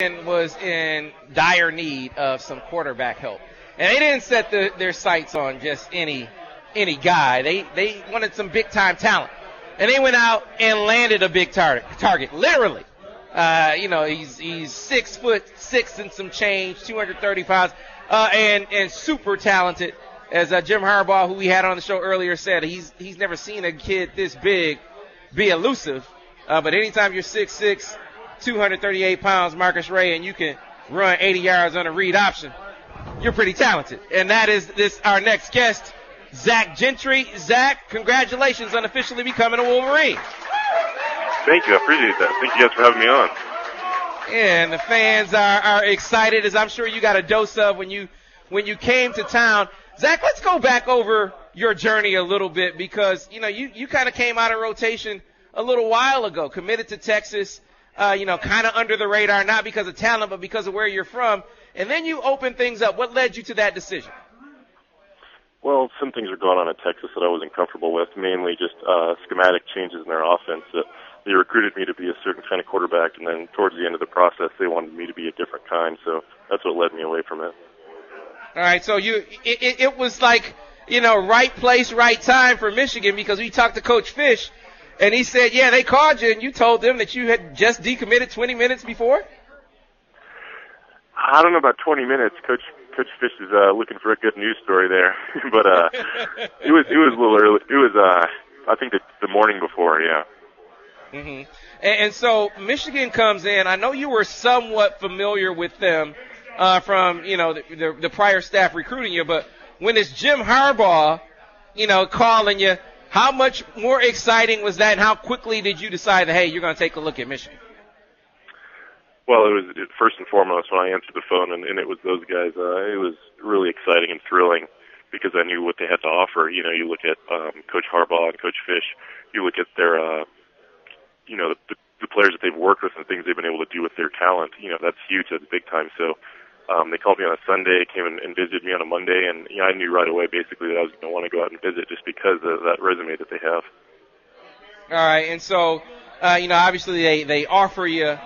Was in dire need of some quarterback help, and they didn't set the, their sights on just any any guy. They they wanted some big time talent, and they went out and landed a big target. Target, literally. Uh, you know, he's he's six foot six and some change, 230 pounds, uh, and and super talented. As uh, Jim Harbaugh, who we had on the show earlier, said, he's he's never seen a kid this big be elusive. Uh, but anytime you're six six 238 pounds, Marcus Ray, and you can run 80 yards on a read option, you're pretty talented. And that is this our next guest, Zach Gentry. Zach, congratulations on officially becoming a Wolverine. Thank you. I appreciate that. Thank you guys for having me on. And the fans are, are excited, as I'm sure you got a dose of when you when you came to town. Zach, let's go back over your journey a little bit because you know you you kind of came out of rotation a little while ago, committed to Texas, uh, you know, kind of under the radar, not because of talent, but because of where you're from. And then you open things up. What led you to that decision? Well, some things are going on in Texas that I wasn't comfortable with, mainly just uh, schematic changes in their offense. That they recruited me to be a certain kind of quarterback, and then towards the end of the process, they wanted me to be a different kind. So that's what led me away from it. All right, so you it, it, it was like you know right place, right time for Michigan because we talked to Coach Fisch and he said, yeah, they called you and you told them that you had just decommitted 20 minutes before? I don't know about 20 minutes. Coach Coach Fisch is uh, looking for a good news story there, but uh, it was it was a little early. It was uh, I think the, the morning before, yeah. Mm-hmm. And, and so Michigan comes in. I know you were somewhat familiar with them uh, from you know the, the, the prior staff recruiting you, but when it's Jim Harbaugh, you know, calling you, how much more exciting was that, and how quickly did you decide that, hey, you're going to take a look at Michigan? Well, it was it, first and foremost when I answered the phone, and, and it was those guys. Uh, it was really exciting and thrilling because I knew what they had to offer. You know, you look at um, Coach Harbaugh and Coach Fisch. You look at their, uh, you know, the, the players that they've worked with and the things they've been able to do with their talent. You know, that's huge. That's big time. So um, they called me on a Sunday, came and, and visited me on a Monday, and you know, I knew right away basically that I was going to want to go out and visit just because of that resume that they have. All right, and so uh, you know, obviously they they offer you.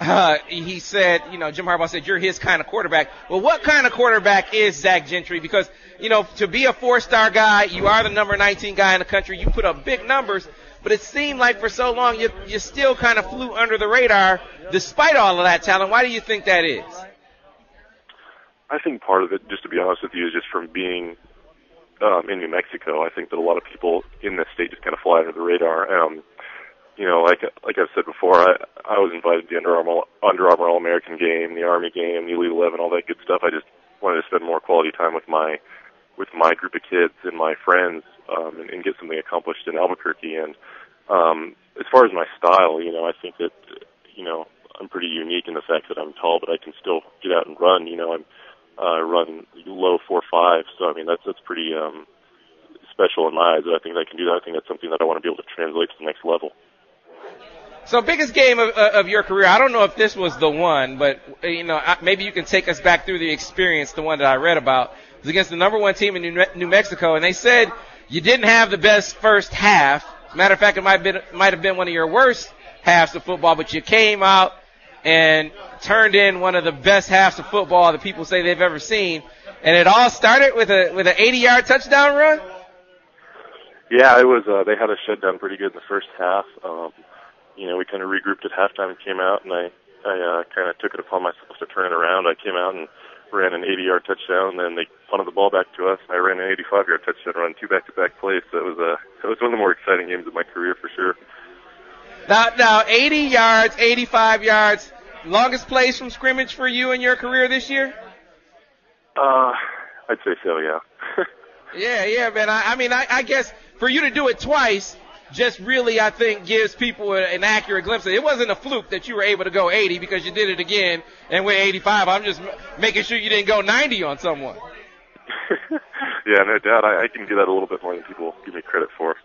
Uh, he said, you know, Jim Harbaugh said you're his kind of quarterback. Well, what kind of quarterback is Zach Gentry? Because you know, to be a four-star guy, you are the number 19 guy in the country. You put up big numbers, but it seemed like for so long you you still kind of flew under the radar despite all of that talent. Why do you think that is? I think part of it, just to be honest with you, is just from being um, in New Mexico. I think that a lot of people in this state just kind of fly under the radar. Um, you know, like like I've said before, I I was invited to the Under Armour Under Armour All American game, the Army game, the Elite Eleven, all that good stuff. I just wanted to spend more quality time with my with my group of kids and my friends um, and, and get something accomplished in Albuquerque. And um, as far as my style, you know, I think that you know I'm pretty unique in the fact that I'm tall, but I can still get out and run. You know, I'm uh, run low four five. So I mean that's that's pretty um, special in my eyes. I think I can do that. I think that's something that I want to be able to translate to the next level. So biggest game of, uh, of your career. I don't know if this was the one, but uh, you know maybe you can take us back through the experience. The one that I read about it was against the number one team in New Mexico, and they said you didn't have the best first half. Matter of fact, it might have been might have been one of your worst halves of football, but you came out and turned in one of the best halves of football that people say they've ever seen. And it all started with a with an 80 yard touchdown run. Yeah, it was. Uh, they had us shut down pretty good in the first half. Um, you know, we kind of regrouped at halftime and came out, and I I uh, kind of took it upon myself to turn it around. I came out and ran an 80 yard touchdown, and then they punted the ball back to us, I ran an 85 yard touchdown run, two back to back plays. So it was a uh, it was one of the more exciting games of my career for sure. Now, now 80 yards, 85 yards longest plays from scrimmage for you in your career this year? Uh, I'd say so, yeah. yeah, yeah, man. I, I mean, I, I guess for you to do it twice just really, I think, gives people an accurate glimpse. It wasn't a fluke that you were able to go 80 because you did it again and went 85. I'm just making sure you didn't go 90 on someone. yeah, no doubt. I, I can do that a little bit more than people give me credit for.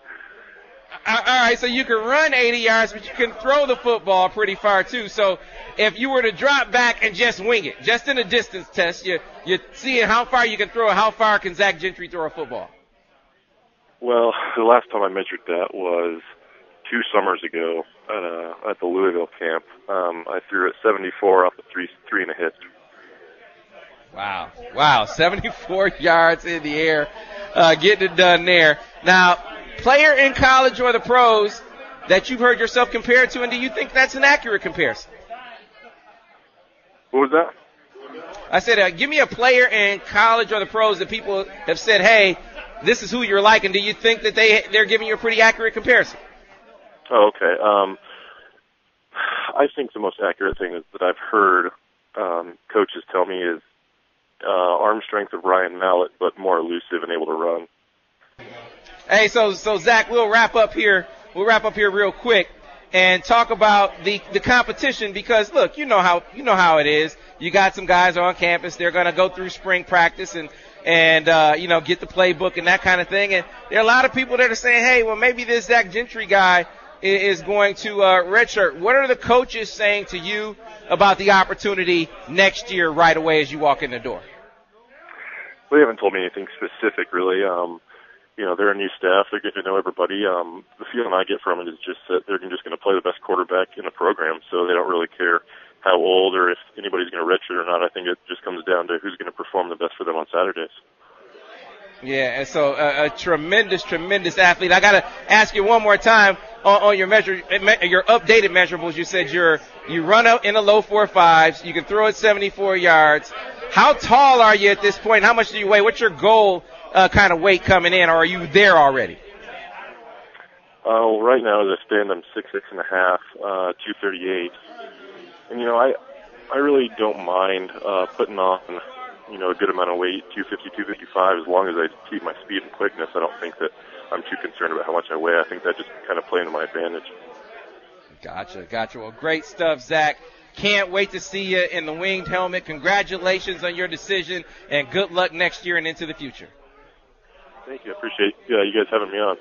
Uh, all right, so you can run 80 yards, but you can throw the football pretty far too. So if you were to drop back and just wing it, just in a distance test, you you're seeing how far you can throw. it. How far can Zach Gentry throw a football? Well, the last time I measured that was two summers ago at uh, at the Louisville camp. Um, I threw it 74 off the three three and a hit. Wow, wow, 74 yards in the air, uh, getting it done there. Now, player in college or the pros that you've heard yourself compared to, and do you think that's an accurate comparison? What was that? I said, uh, give me a player in college or the pros that people have said, hey, this is who you're like, and do you think that they they're giving you a pretty accurate comparison? Oh, okay. Um, I think the most accurate thing that I've heard um, coaches tell me is uh, arm strength of Ryan Mallett, but more elusive and able to run. Hey, so so Zach, we'll wrap up here. We'll wrap up here real quick and talk about the the competition because look, you know how you know how it is. You got some guys on campus. They're going to go through spring practice and and uh, you know get the playbook and that kind of thing. And there are a lot of people that are saying, hey, well maybe this Zach Gentry guy is going to uh, redshirt. What are the coaches saying to you about the opportunity next year right away as you walk in the door? Well, They haven't told me anything specific really. Um, you know, they're a new staff. They're getting to know everybody. Um, the feeling I get from it is just that they're just going to play the best quarterback in the program, so they don't really care how old or if anybody's going to redshirt or not. I think it just comes down to who's going to perform the best for them on Saturdays. Yeah, and so uh, a tremendous, tremendous athlete. I got to ask you one more time on, on, your measure, your updated measurables. You said you're you run out in the low four fives. You can throw it 74 yards. How tall are you at this point? How much do you weigh? What's your goal uh, kind of weight coming in, or are you there already? Uh, well, right now as I stand, I'm six six and a half, uh, 238, and you know I I really don't mind uh, putting on you know, a good amount of weight, 250, 255, as long as I keep my speed and quickness. I don't think that I'm too concerned about how much I weigh. I think that just kind of play into my advantage. Gotcha, gotcha. Well, great stuff, Zach. Can't wait to see you in the winged helmet. Congratulations on your decision, and good luck next year and into the future. Thank you. I appreciate uh, you guys having me on.